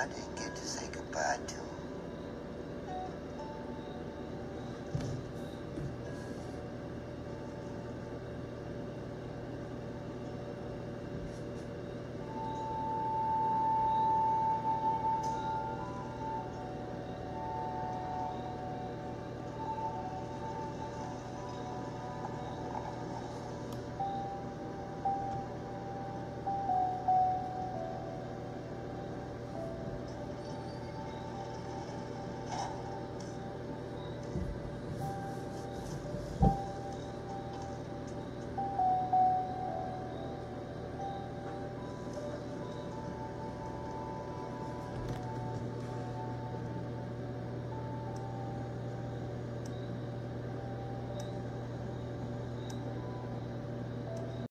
I didn't get to say goodbye to